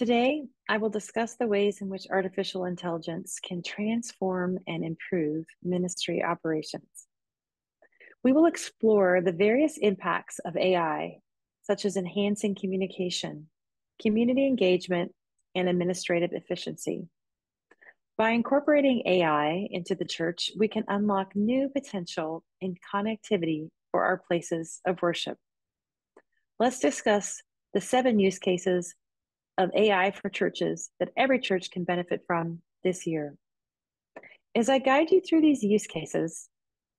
Today, I will discuss the ways in which artificial intelligence can transform and improve ministry operations. We will explore the various impacts of AI, such as enhancing communication, community engagement, and administrative efficiency. By incorporating AI into the church, we can unlock new potential in connectivity for our places of worship. Let's discuss the seven use cases of AI for churches that every church can benefit from this year. As I guide you through these use cases,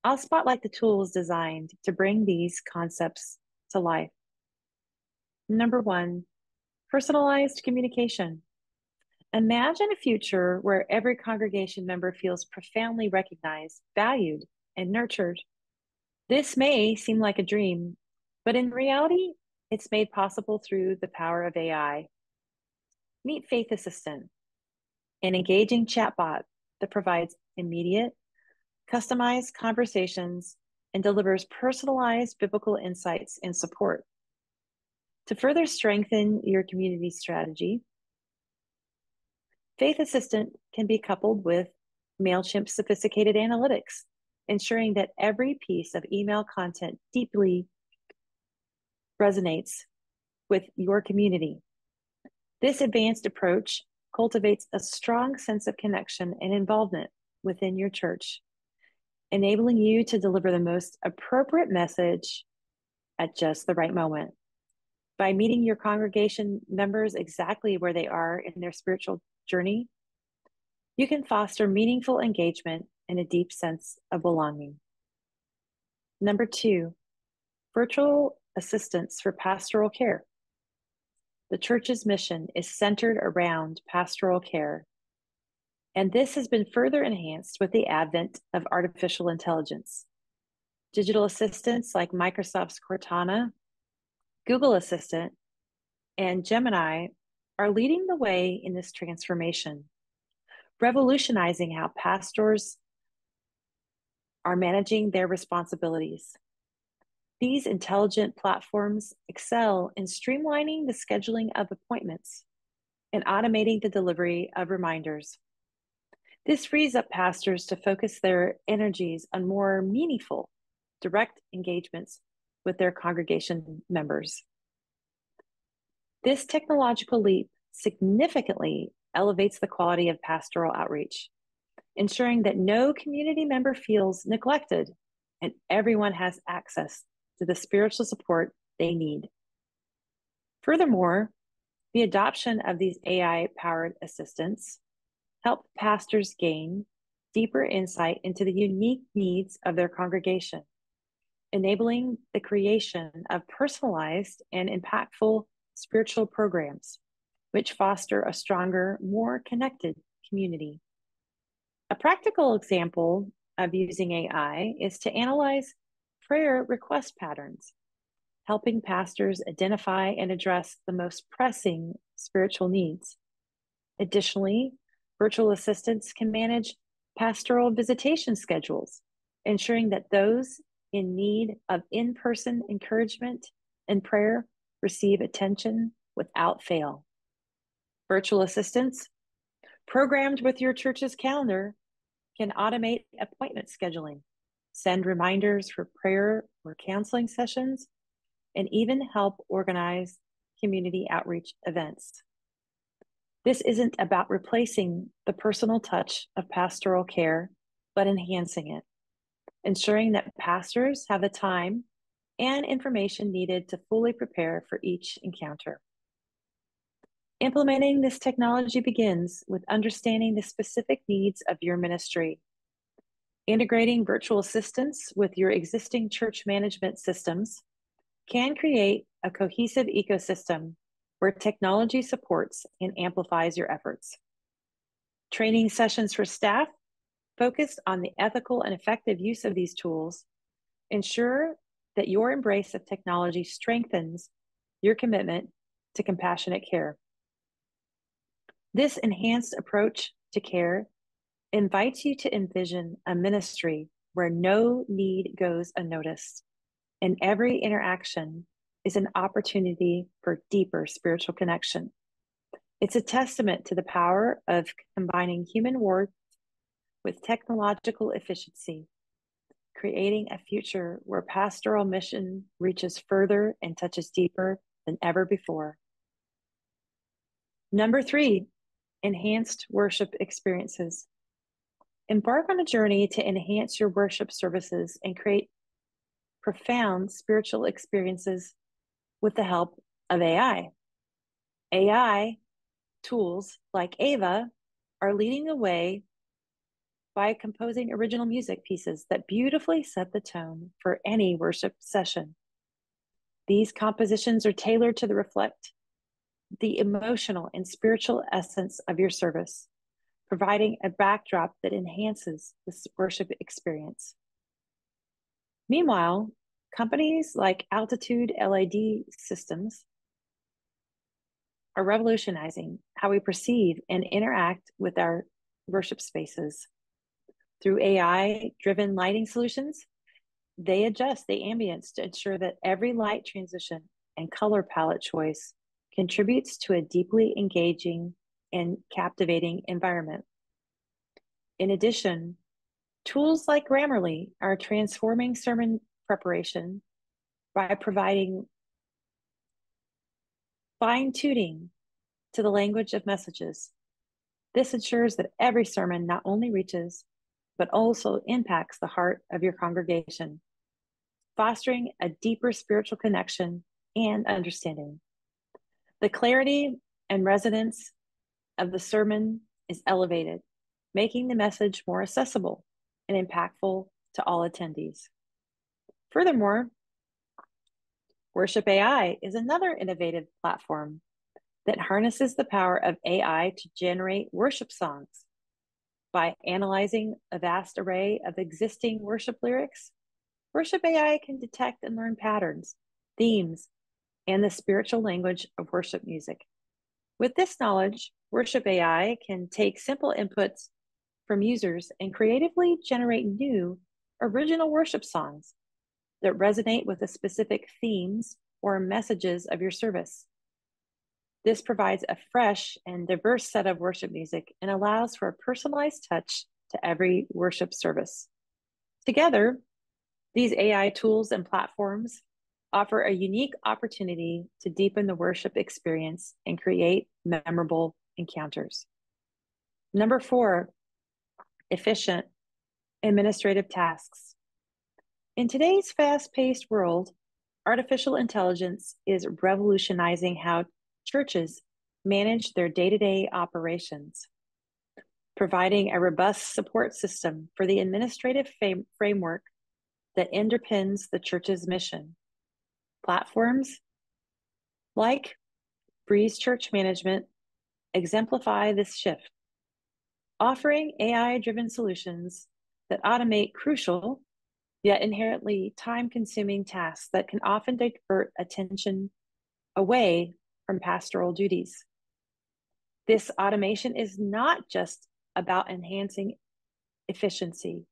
I'll spotlight the tools designed to bring these concepts to life. Number one, personalized communication. Imagine a future where every congregation member feels profoundly recognized, valued, and nurtured. This may seem like a dream, but in reality, it's made possible through the power of AI. Meet Faith Assistant, an engaging chatbot that provides immediate, customized conversations and delivers personalized biblical insights and support. To further strengthen your community strategy, Faith Assistant can be coupled with MailChimp's sophisticated analytics, ensuring that every piece of email content deeply resonates with your community. This advanced approach cultivates a strong sense of connection and involvement within your church, enabling you to deliver the most appropriate message at just the right moment. By meeting your congregation members exactly where they are in their spiritual journey, you can foster meaningful engagement and a deep sense of belonging. Number two, virtual assistance for pastoral care. The church's mission is centered around pastoral care, and this has been further enhanced with the advent of artificial intelligence. Digital assistants like Microsoft's Cortana, Google Assistant, and Gemini are leading the way in this transformation, revolutionizing how pastors are managing their responsibilities. These intelligent platforms excel in streamlining the scheduling of appointments and automating the delivery of reminders. This frees up pastors to focus their energies on more meaningful, direct engagements with their congregation members. This technological leap significantly elevates the quality of pastoral outreach, ensuring that no community member feels neglected and everyone has access to the spiritual support they need. Furthermore, the adoption of these AI powered assistants help pastors gain deeper insight into the unique needs of their congregation, enabling the creation of personalized and impactful spiritual programs, which foster a stronger, more connected community. A practical example of using AI is to analyze prayer request patterns, helping pastors identify and address the most pressing spiritual needs. Additionally, virtual assistants can manage pastoral visitation schedules, ensuring that those in need of in person encouragement and prayer receive attention without fail. Virtual assistants, programmed with your church's calendar, can automate appointment scheduling, send reminders for prayer or counseling sessions, and even help organize community outreach events. This isn't about replacing the personal touch of pastoral care, but enhancing it, ensuring that pastors have the time and information needed to fully prepare for each encounter. Implementing this technology begins with understanding the specific needs of your ministry. Integrating virtual assistants with your existing church management systems can create a cohesive ecosystem where technology supports and amplifies your efforts. Training sessions for staff focused on the ethical and effective use of these tools ensure that your embrace of technology strengthens your commitment to compassionate care. This enhanced approach to care invites you to envision a ministry where no need goes unnoticed and every interaction is an opportunity for deeper spiritual connection. It's a testament to the power of combining human worth with technological efficiency, creating a future where pastoral mission reaches further and touches deeper than ever before. Number three, enhanced worship experiences. Embark on a journey to enhance your worship services and create profound spiritual experiences with the help of AI. AI tools like Ava are leading the way by composing original music pieces that beautifully set the tone for any worship session. These compositions are tailored to reflect the emotional and spiritual essence of your service, providing a backdrop that enhances this worship experience. Meanwhile, companies like Altitude LED Systems are revolutionizing how we perceive and interact with our worship spaces. Through AI driven lighting solutions, they adjust the ambience to ensure that every light transition and color palette choice contributes to a deeply engaging and captivating environment. In addition, tools like Grammarly are transforming sermon preparation by providing fine tuning to the language of messages. This ensures that every sermon not only reaches, but also impacts the heart of your congregation, fostering a deeper spiritual connection and understanding. The clarity and resonance of the sermon is elevated, making the message more accessible and impactful to all attendees. Furthermore, Worship AI is another innovative platform that harnesses the power of AI to generate worship songs. By analyzing a vast array of existing worship lyrics, Worship AI can detect and learn patterns, themes, and the spiritual language of worship music. With this knowledge, Worship AI can take simple inputs from users and creatively generate new, original worship songs that resonate with the specific themes or messages of your service. This provides a fresh and diverse set of worship music and allows for a personalized touch to every worship service. Together, these AI tools and platforms offer a unique opportunity to deepen the worship experience and create memorable encounters. Number four, efficient administrative tasks. In today's fast paced world, artificial intelligence is revolutionizing how churches manage their day to day operations, providing a robust support system for the administrative framework that underpins the church's mission. Platforms like Breeze Church Management exemplify this shift, offering AI driven solutions that automate crucial yet inherently time consuming tasks that can often divert attention away from pastoral duties. This automation is not just about enhancing efficiency,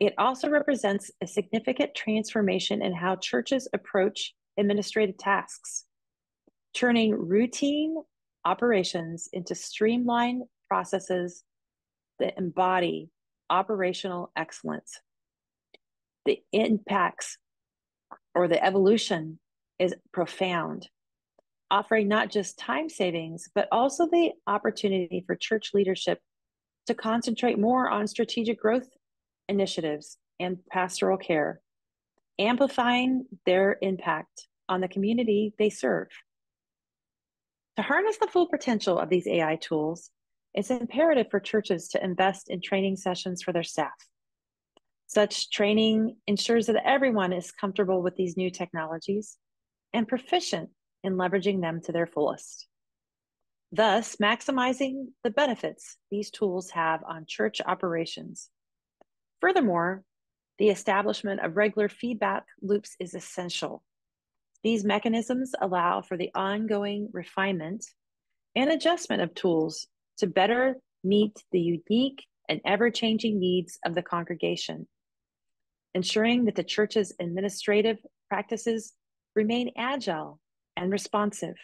it also represents a significant transformation in how churches approach administrative tasks, turning routine operations into streamlined processes that embody operational excellence. The impacts or the evolution is profound, offering not just time savings, but also the opportunity for church leadership to concentrate more on strategic growth initiatives and pastoral care, amplifying their impact on the community they serve. To harness the full potential of these AI tools, it's imperative for churches to invest in training sessions for their staff. Such training ensures that everyone is comfortable with these new technologies and proficient in leveraging them to their fullest, thus maximizing the benefits these tools have on church operations Furthermore, the establishment of regular feedback loops is essential. These mechanisms allow for the ongoing refinement and adjustment of tools to better meet the unique and ever changing needs of the congregation, ensuring that the church's administrative practices remain agile and responsive.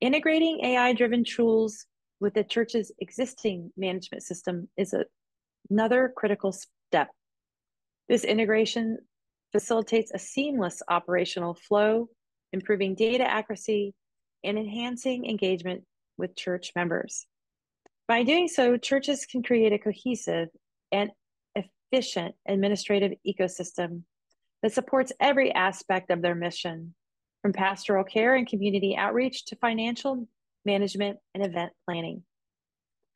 Integrating AI driven tools with the church's existing management system is a, another critical step. This integration facilitates a seamless operational flow, improving data accuracy and enhancing engagement with church members. By doing so, churches can create a cohesive and efficient administrative ecosystem that supports every aspect of their mission, from pastoral care and community outreach to financial management and event planning.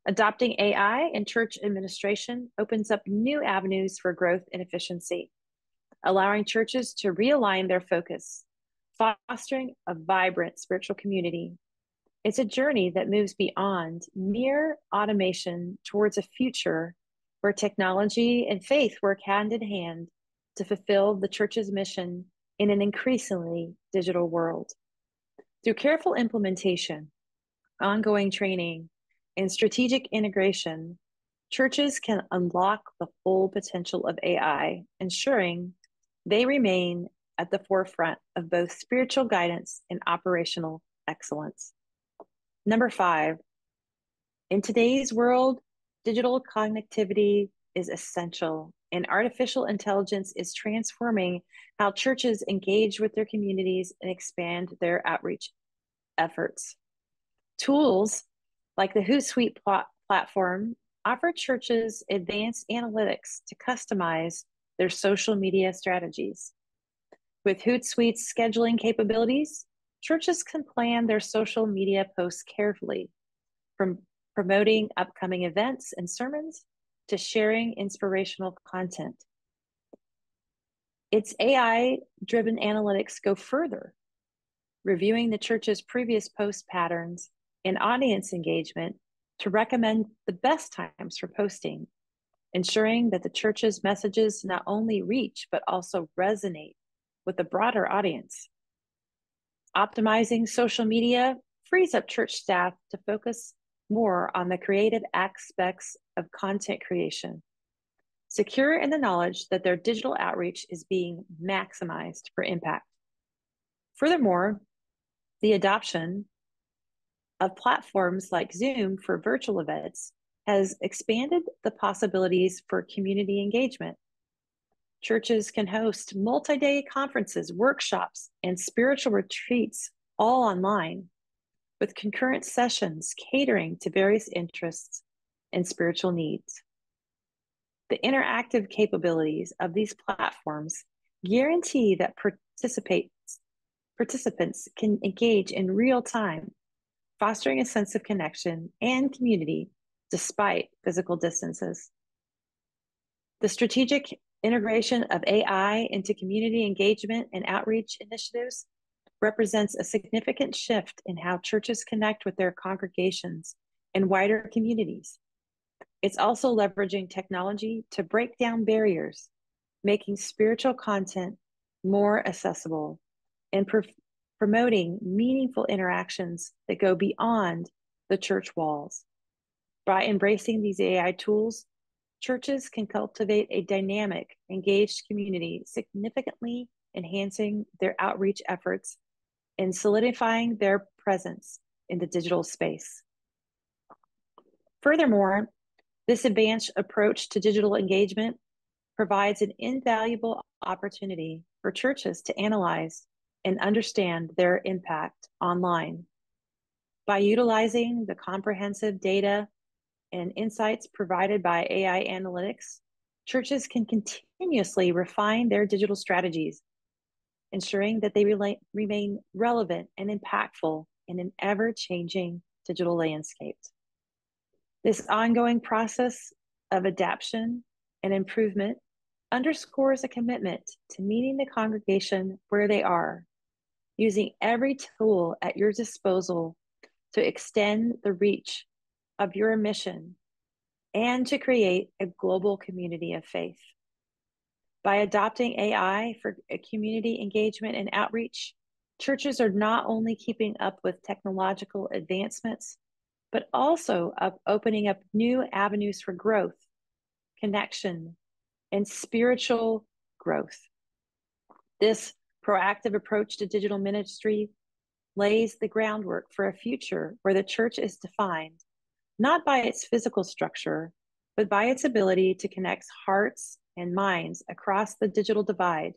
Adopting AI in church administration opens up new avenues for growth and efficiency, allowing churches to realign their focus, fostering a vibrant spiritual community. It's a journey that moves beyond mere automation towards a future where technology and faith work hand in hand to fulfill the church's mission in an increasingly digital world. Through careful implementation, ongoing training, and strategic integration, churches can unlock the full potential of AI, ensuring they remain at the forefront of both spiritual guidance and operational excellence. Number five, in today's world, digital connectivity is essential, and artificial intelligence is transforming how churches engage with their communities and expand their outreach efforts. Tools like the Hootsuite pl- platform offer churches advanced analytics to customize their social media strategies. With Hootsuite's scheduling capabilities, churches can plan their social media posts carefully, from promoting upcoming events and sermons to sharing inspirational content. Its AI driven analytics go further, reviewing the church's previous post patterns and audience engagement to recommend the best times for posting, ensuring that the church's messages not only reach but also resonate with a broader audience. Optimizing social media frees up church staff to focus more on the creative aspects of content creation, secure in the knowledge that their digital outreach is being maximized for impact. Furthermore, the adoption of platforms like Zoom for virtual events has expanded the possibilities for community engagement. Churches can host multi day conferences, workshops, and spiritual retreats all online, with concurrent sessions catering to various interests and spiritual needs. The interactive capabilities of these platforms guarantee that participants can engage in real time fostering a sense of connection and community despite physical distances. The strategic integration of AI into community engagement and outreach initiatives represents a significant shift in how churches connect with their congregations and wider communities. It's also leveraging technology to break down barriers, making spiritual content more accessible and promoting meaningful interactions that go beyond the church walls. By embracing these AI tools, churches can cultivate a dynamic, engaged community, significantly enhancing their outreach efforts and solidifying their presence in the digital space. Furthermore, this advanced approach to digital engagement provides an invaluable opportunity for churches to analyze and understand their impact online. By utilizing the comprehensive data and insights provided by AI analytics, churches can continuously refine their digital strategies, ensuring that they re- remain relevant and impactful in an ever changing digital landscape. This ongoing process of adaptation and improvement underscores a commitment to meeting the congregation where they are using every tool at your disposal to extend the reach of your mission and to create a global community of faith. By adopting AI for community engagement and outreach, churches are not only keeping up with technological advancements, but also up opening up new avenues for growth, connection, and spiritual growth. This proactive approach to digital ministry lays the groundwork for a future where the church is defined not by its physical structure, but by its ability to connect hearts and minds across the digital divide,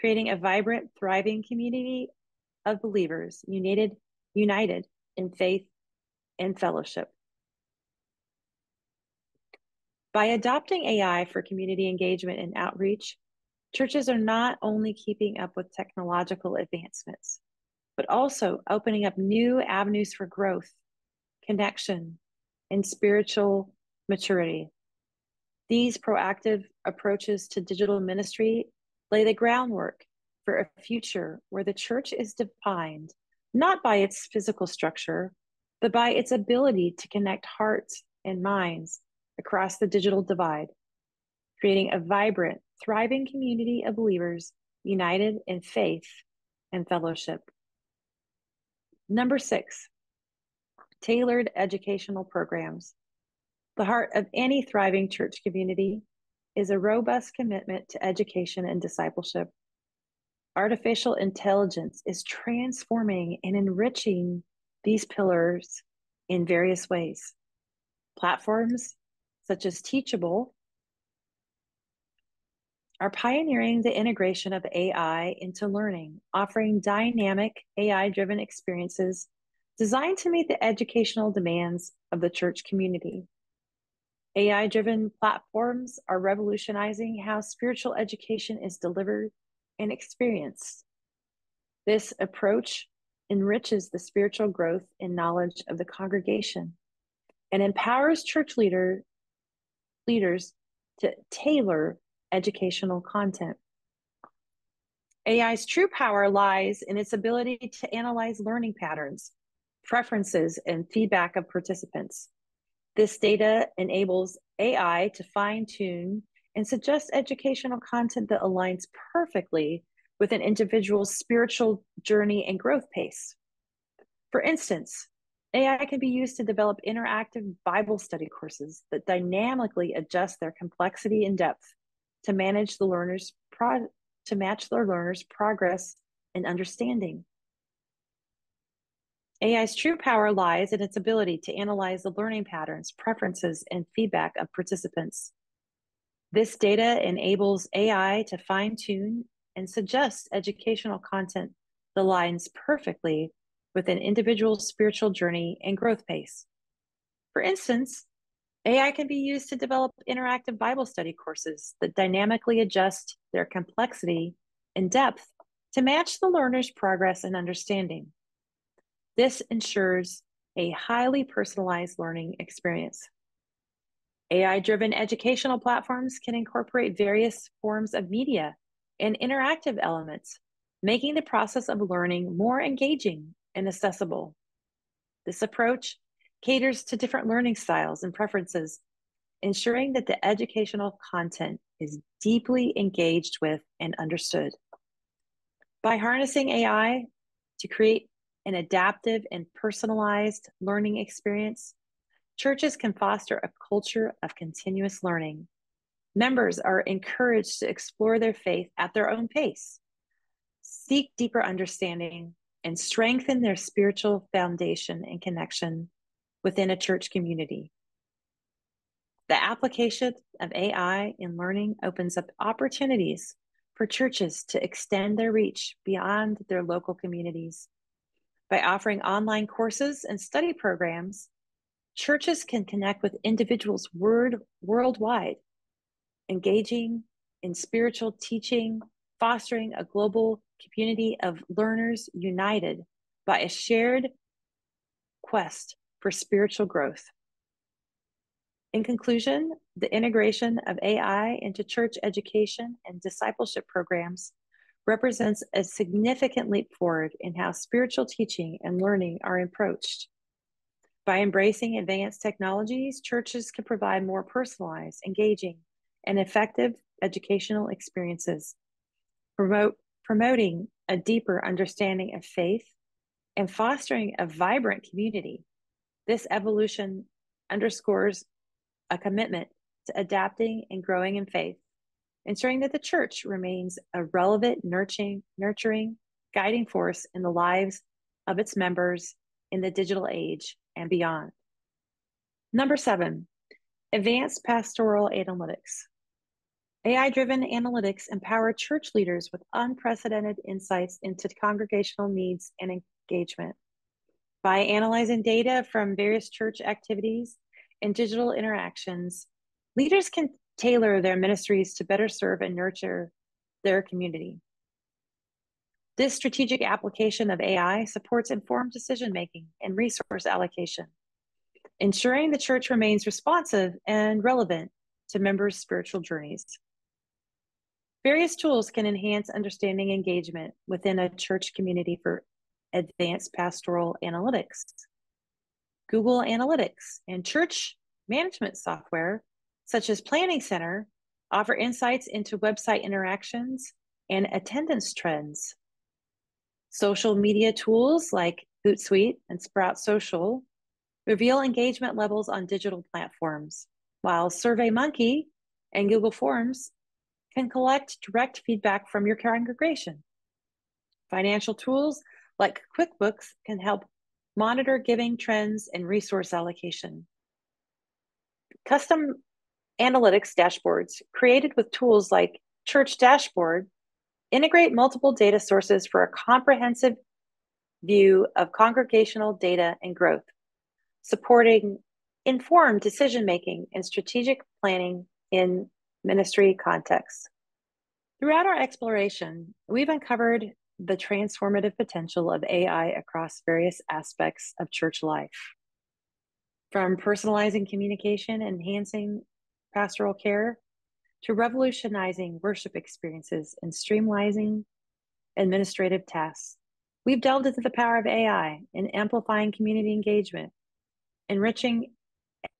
creating a vibrant, thriving community of believers united, united in faith and fellowship. By adopting AI for community engagement and outreach, churches are not only keeping up with technological advancements, but also opening up new avenues for growth, connection, and spiritual maturity. These proactive approaches to digital ministry lay the groundwork for a future where the church is defined not by its physical structure, but by its ability to connect hearts and minds across the digital divide, creating a vibrant, thriving community of believers united in faith and fellowship. Number six, tailored educational programs. The heart of any thriving church community is a robust commitment to education and discipleship. Artificial intelligence is transforming and enriching these pillars in various ways. Platforms such as Teachable are pioneering the integration of AI into learning, offering dynamic AI driven experiences designed to meet the educational demands of the church community. AI driven platforms are revolutionizing how spiritual education is delivered and experienced. This approach enriches the spiritual growth and knowledge of the congregation and empowers church leader, leaders to tailor educational content. AI's true power lies in its ability to analyze learning patterns, preferences, and feedback of participants. This data enables AI to fine tune and suggest educational content that aligns perfectly with an individual's spiritual journey and growth pace. For instance, AI can be used to develop interactive Bible study courses that dynamically adjust their complexity and depth to manage the learner's pro- to match their learner's progress and understanding. AI's true power lies in its ability to analyze the learning patterns, preferences, and feedback of participants. This data enables AI to fine tune and suggest educational content that aligns perfectly with an individual's spiritual journey and growth pace. For instance, AI can be used to develop interactive Bible study courses that dynamically adjust their complexity and depth to match the learner's progress and understanding. This ensures a highly personalized learning experience. AI driven educational platforms can incorporate various forms of media and interactive elements, making the process of learning more engaging and accessible. This approach caters to different learning styles and preferences, ensuring that the educational content is deeply engaged with and understood. By harnessing AI to create an adaptive and personalized learning experience, churches can foster a culture of continuous learning. Members are encouraged to explore their faith at their own pace, seek deeper understanding, and strengthen their spiritual foundation and connection within a church community. The application of AI in learning opens up opportunities for churches to extend their reach beyond their local communities. By offering online courses and study programs, churches can connect with individuals word, worldwide, engaging in spiritual teaching, fostering a global community of learners united by a shared quest for spiritual growth. In conclusion, the integration of AI into church education and discipleship programs represents a significant leap forward in how spiritual teaching and learning are approached. By embracing advanced technologies, churches can provide more personalized, engaging, and effective educational experiences, promote, promoting a deeper understanding of faith, and fostering a vibrant community this evolution underscores a commitment to adapting and growing in faith, ensuring that the church remains a relevant, nurturing, nurturing, guiding force in the lives of its members in the digital age and beyond. Number seven, advanced pastoral analytics. AI driven analytics empower church leaders with unprecedented insights into congregational needs and engagement. By analyzing data from various church activities and digital interactions, leaders can tailor their ministries to better serve and nurture their community. This strategic application of AI supports informed decision making and resource allocation, ensuring the church remains responsive and relevant to members' spiritual journeys. Various tools can enhance understanding and engagement within a church community for advanced pastoral analytics. Google Analytics and church management software, such as Planning Center, offer insights into website interactions and attendance trends. Social media tools like Hootsuite and Sprout Social reveal engagement levels on digital platforms, while SurveyMonkey and Google Forms can collect direct feedback from your congregation. Financial tools like QuickBooks can help monitor giving trends and resource allocation. Custom analytics dashboards created with tools like Church Dashboard integrate multiple data sources for a comprehensive view of congregational data and growth, supporting informed decision making and strategic planning in ministry contexts. Throughout our exploration, we've uncovered the transformative potential of AI across various aspects of church life. From personalizing communication, enhancing pastoral care, to revolutionizing worship experiences and streamlining administrative tasks. We've delved into the power of AI in amplifying community engagement, enriching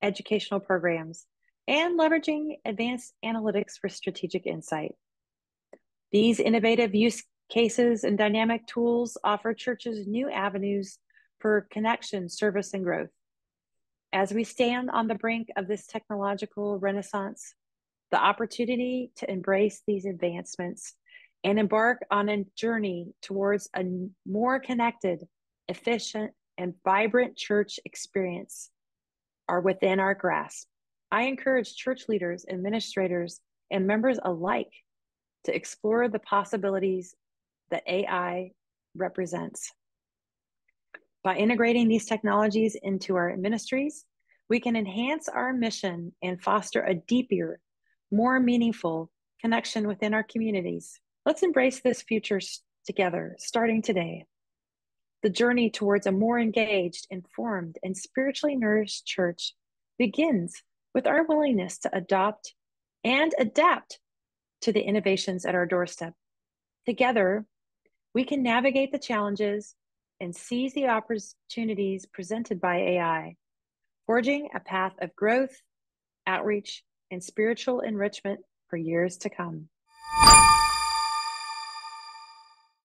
educational programs, and leveraging advanced analytics for strategic insight. These innovative use cases and dynamic tools offer churches new avenues for connection, service, and growth. As we stand on the brink of this technological renaissance, the opportunity to embrace these advancements and embark on a journey towards a more connected, efficient, and vibrant church experience are within our grasp. I encourage church leaders, administrators, and members alike to explore the possibilities that AI represents. By integrating these technologies into our ministries, we can enhance our mission and foster a deeper, more meaningful connection within our communities. Let's embrace this future together, starting today. The journey towards a more engaged, informed, and spiritually nourished church begins with our willingness to adopt and adapt to the innovations at our doorstep. Together, we can navigate the challenges and seize the opportunities presented by AI, forging a path of growth, outreach, and spiritual enrichment for years to come.